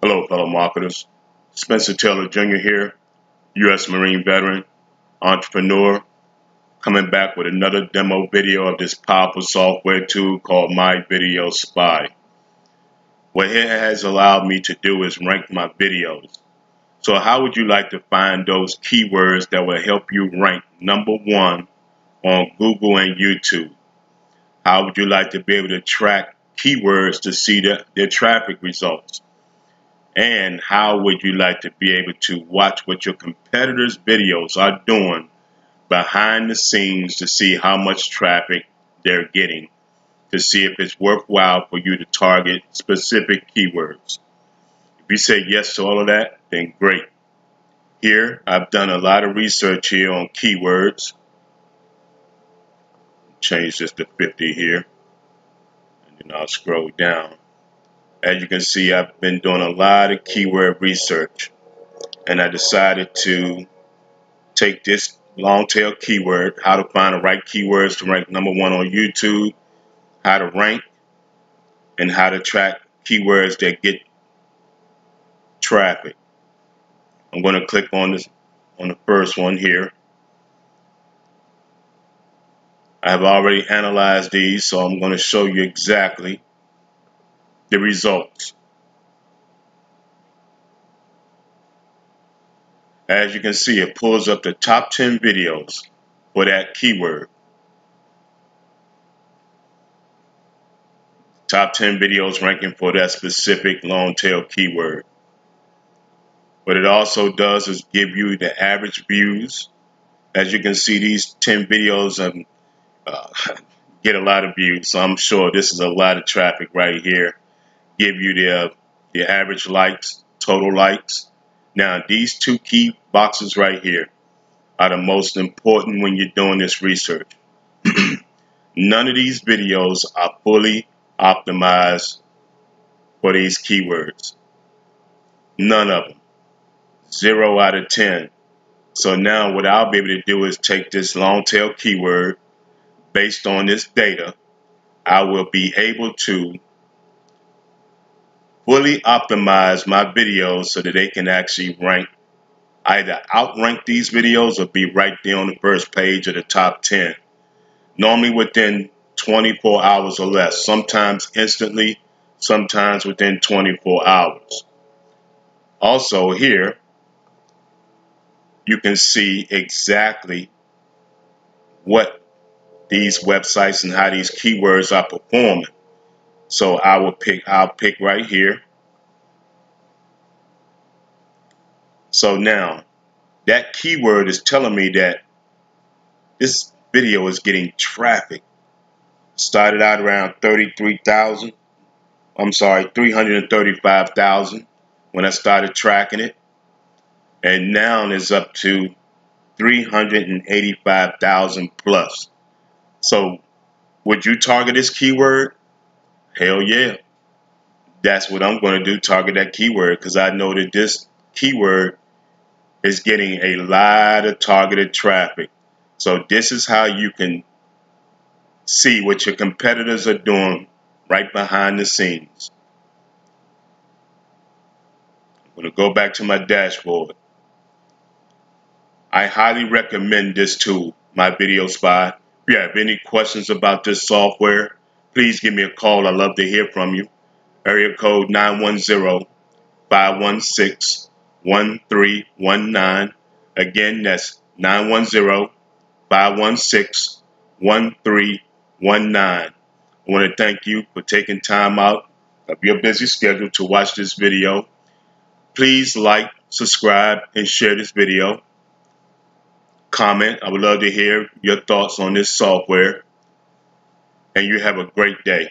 Hello, fellow marketers. Spencer Taylor Jr. here, U.S. Marine veteran, entrepreneur, coming back with another demo video of this powerful software tool called My Video Spy. What it has allowed me to do is rank my videos. So how would you like to find those keywords that will help you rank number one on Google and YouTube? How would you like to be able to track keywords to see the, their traffic results? And how would you like to be able to watch what your competitors' videos are doing behind the scenes to see how much traffic they're getting, to see if it's worthwhile for you to target specific keywords? If you say yes to all of that, then great. Here, I've done a lot of research here on keywords. Change this to 50 here. And then I'll scroll down. As you can see, I've been doing a lot of keyword research. And I decided to take this long tail keyword, how to find the right keywords to rank number one on YouTube, how to rank, and how to track keywords that get traffic. I'm going to click on this on the first one here. I have already analyzed these, so I'm going to show you exactly the results. As you can see, it pulls up the top 10 videos for that keyword. Top 10 videos ranking for that specific long tail keyword. What it also does is give you the average views. As you can see, these 10 videos um, uh, get a lot of views, so I'm sure this is a lot of traffic right here. Give you the, the average likes, total likes. Now, these two key boxes right here are the most important when you're doing this research. None of these videos are fully optimized for these keywords. None of them. 0 out of 10. So now what I'll be able to do is take this long tail keyword based on this data. I will be able to fully optimize my videos so that they can actually rank, either outrank these videos or be right there on the first page of the top 10. Normally within 24 hours or less, sometimes instantly, sometimes within 24 hours. Also here, you can see exactly what these websites and how these keywords are performing. So I will pick, I'll pick right here. So now that keyword is telling me that this video is getting traffic. Started out around 33,000. I'm sorry, 335,000 when I started tracking it and now is up to 385,000 plus. So would you target this keyword? Hell yeah. That's what I'm going to do, target that keyword because I know that this keyword is getting a lot of targeted traffic. So this is how you can see what your competitors are doing right behind the scenes. I'm going to go back to my dashboard. I highly recommend this tool, my video spy. If you have any questions about this software, please give me a call. I'd love to hear from you. Area code 910-516-1319. Again, that's 910-516-1319. I want to thank you for taking time out of your busy schedule to watch this video. Please like, subscribe, and share this video comment. I would love to hear your thoughts on this software. And you have a great day.